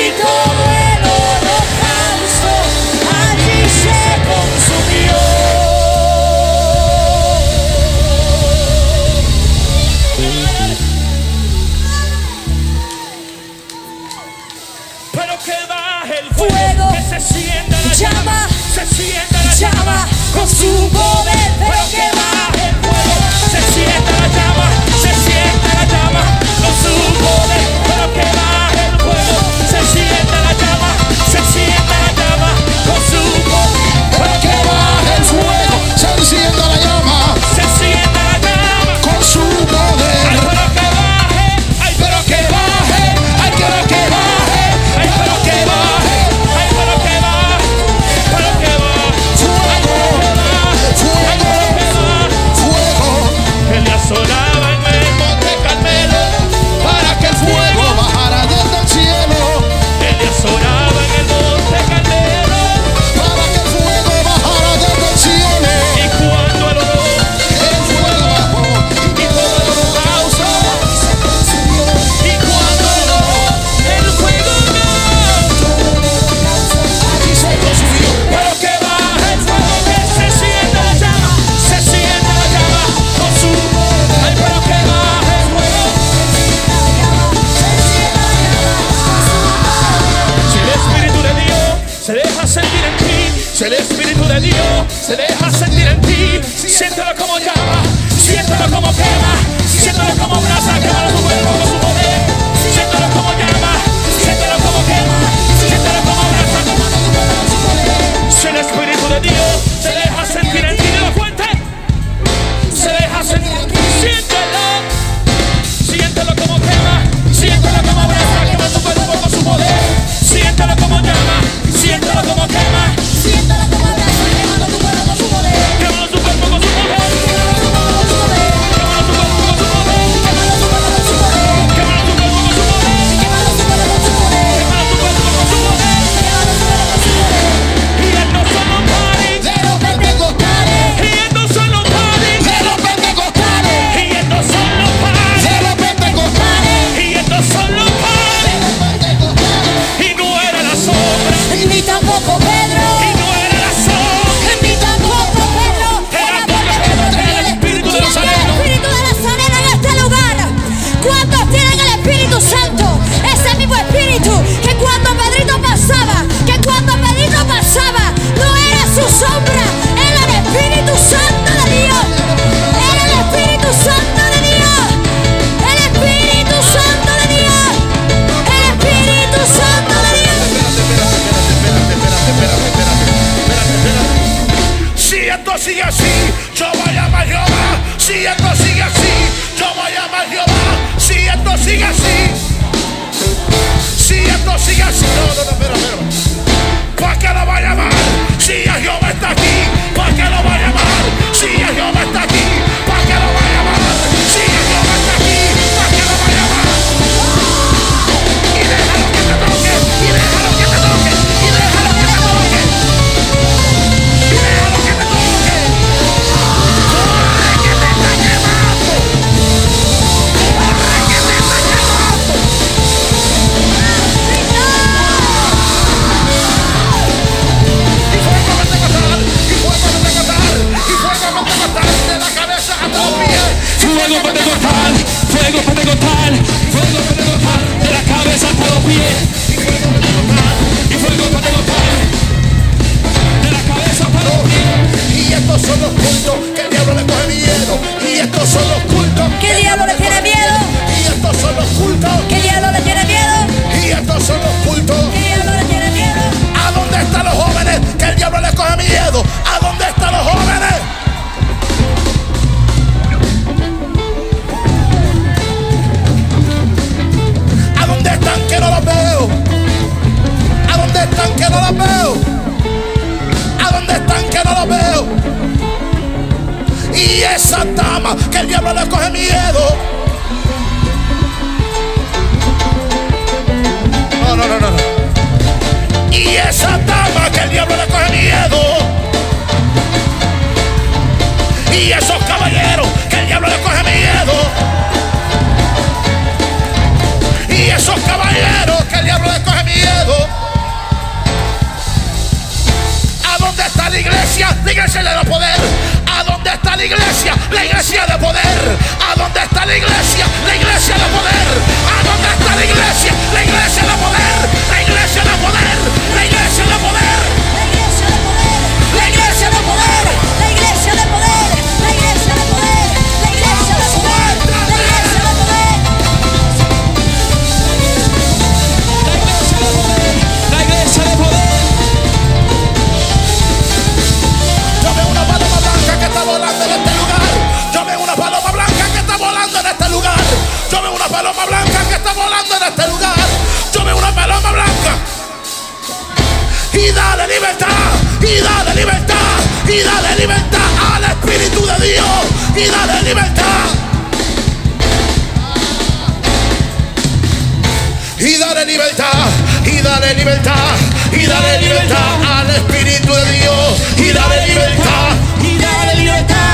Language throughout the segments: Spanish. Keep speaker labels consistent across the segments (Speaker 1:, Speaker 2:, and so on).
Speaker 1: Rico! chora como pena, se como pena. coge miedo.
Speaker 2: English
Speaker 1: y dale libertad y dale libertad al Espíritu de Dios y dale libertad. Y dale libertad, y dale libertad, y dale libertad al Espíritu de Dios, y dale libertad,
Speaker 3: Y dale libertad,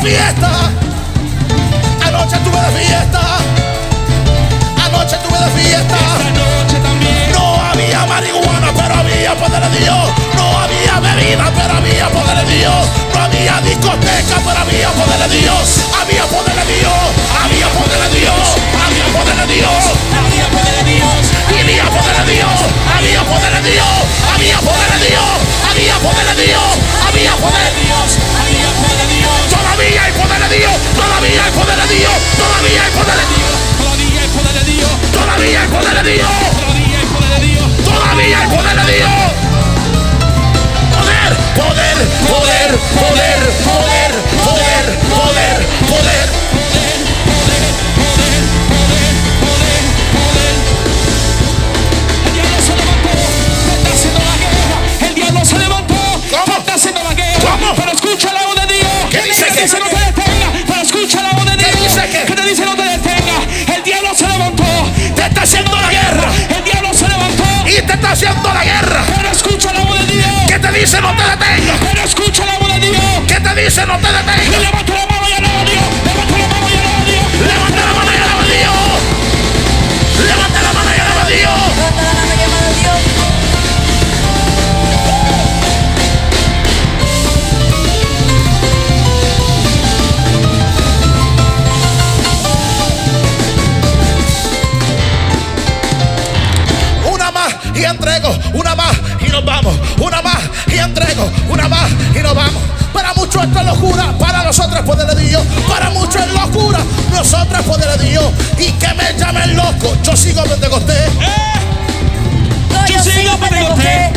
Speaker 3: de
Speaker 1: fiesta. Anoche tuve de fiesta. Anoche tuve de fiesta.
Speaker 3: Esta noche también.
Speaker 1: No había marihuana, pero había poder de Dios. No había bebida, pero había poder de Dios. No había discoteca, pero había poder de Dios. Había poder de Dios. Había poder de Dios. Había poder de Dios.
Speaker 3: Había poder de Dios.
Speaker 1: Había poder de Dios, había poder de Dios, había poder de Dios, había poder de Dios, había poder de Dios.
Speaker 3: Poder de Dios,
Speaker 1: Todavía hay poder de Dios. Entrego, una más y nos vamos, una más y entrego, locura, para nosotros poder de Dios. Para muchos es locura, nosotros poder de Dios. Y que me llamen loco, yo sigo Pentecostés.
Speaker 2: No,
Speaker 3: Yo sigo Pentecostés.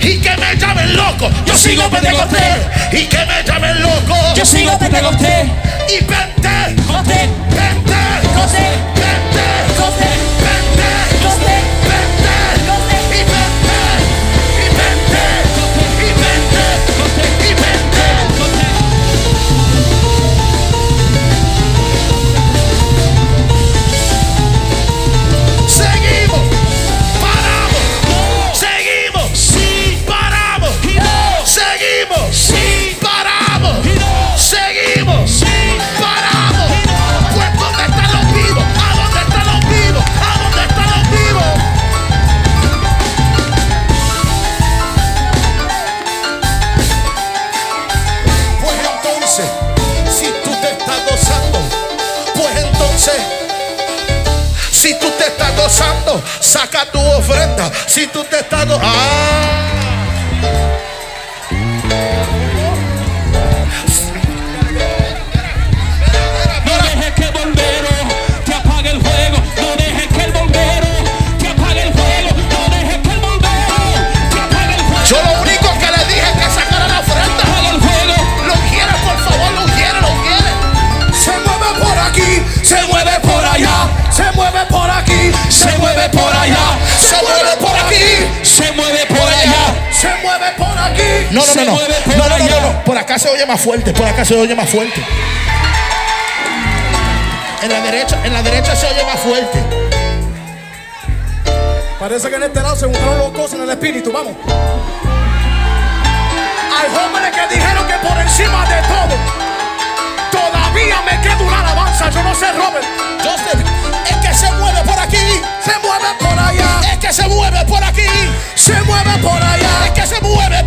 Speaker 1: Y que me llamen loco, yo sigo Pentecostés. Y que me llamen loco.
Speaker 3: Yo sigo Pentecostés.
Speaker 1: Y pente,
Speaker 2: Coste,
Speaker 1: pente, tú te estás gozando, saca tu ofrenda. Si tú te estás gozando,
Speaker 3: No
Speaker 1: allá, se mueve por aquí, Se mueve por allá. se mueve por aquí. No, no, no, no. No, no, no. Por acá se oye más fuerte, por acá se oye más fuerte. En la derecha, en la derecha se oye más fuerte.
Speaker 4: Parece que en este lado se juntaron los cosas en el espíritu. Vamos. Hay jóvenes que dijeron que por encima de todo, todavía me queda una alabanza. Yo no sé, Robert.
Speaker 1: Joseph, es que se mueve por aquí,
Speaker 4: Se mueve por allá,
Speaker 1: es que se mueve por aquí,
Speaker 4: se mueve por
Speaker 1: es
Speaker 4: allá,
Speaker 1: que se mueve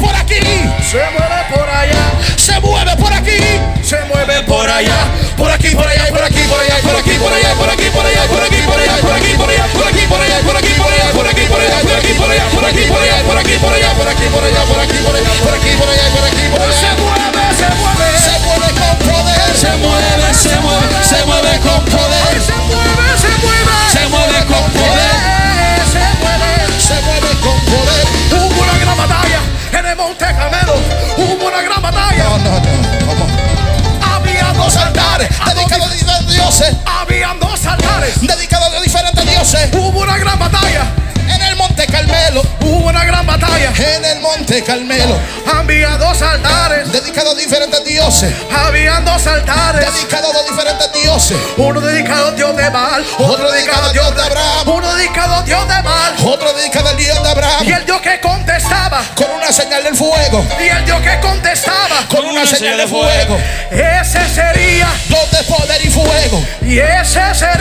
Speaker 3: monte Carmelo.
Speaker 4: Había dos altares.
Speaker 3: Dedicados a diferentes dioses.
Speaker 4: Habían dos altares.
Speaker 3: Dedicados a diferentes dioses.
Speaker 4: Uno dedicado a Dios de Baal.
Speaker 3: Otro dedicado a Dios de Abraham.
Speaker 4: Uno dedicado a Dios de Baal.
Speaker 3: Otro dedicado al Dios de
Speaker 4: Y
Speaker 3: Abraham.
Speaker 4: el Dios que contestaba.
Speaker 3: Con una señal del fuego.
Speaker 4: Y el Dios que contestaba.
Speaker 3: Con una señal de fuego.
Speaker 4: Ese sería.
Speaker 3: Dios de poder y fuego.
Speaker 4: Y ese sería.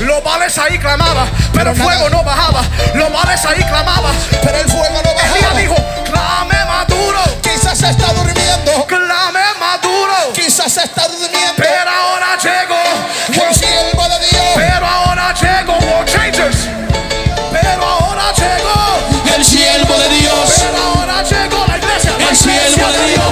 Speaker 4: Los males ahí clamaban, pero el fuego no bajaba. Los males ahí clamaban.
Speaker 3: Pero el fuego no
Speaker 4: Elías
Speaker 3: bajaba.
Speaker 4: dijo, clame más duro,
Speaker 3: Quizás se está durmiendo.
Speaker 4: clame más duro.
Speaker 3: Quizás se está durmiendo.
Speaker 4: Pero ahora llegó,
Speaker 3: El siervo de Dios.
Speaker 4: pero ahora llegó World Changers. Pero ahora llegó,
Speaker 1: El siervo de Dios.
Speaker 4: pero ahora llegó la iglesia. La
Speaker 1: El siervo de Dios.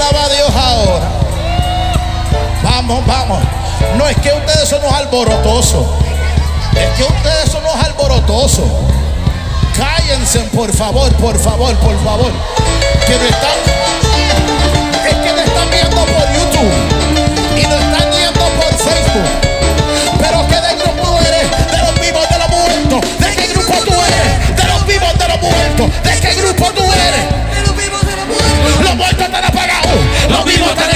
Speaker 1: alaba Dios
Speaker 4: ahora. Vamos, vamos. No es que
Speaker 3: ustedes son los alborotosos. Es que
Speaker 4: ustedes son los alborotosos. Cállense, por favor, por favor, por favor. Que no están. Es que no están viendo por YouTube. Y no están viendo por Facebook. Pero que de grupo eres, de los vivos, de los muertos. ¿De qué grupo tú eres? De los vivos, de los muertos. ¿De
Speaker 3: qué grupo tú eres? Los vivos están